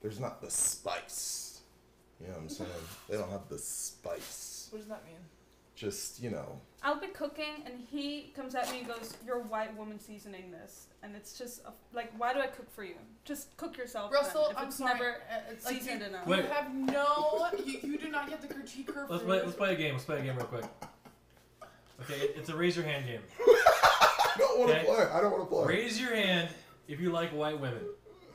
there's not the spice. You know what I'm saying? They don't have the spice. What does that mean? Just you know, I'll be cooking, and he comes at me and goes, "You're a white woman seasoning this," and it's just a, like, why do I cook for you? Just cook yourself. then, Russell, if I'm it's sorry. never uh, it's like seasoned you, enough. you have no. You, you do not get the critique her. Let's food. play. Let's play a game. Let's play a game real quick. Okay, it- it's a raise your hand game. I don't want to Okay. play. I don't want to play. Raise your hand if you like white women.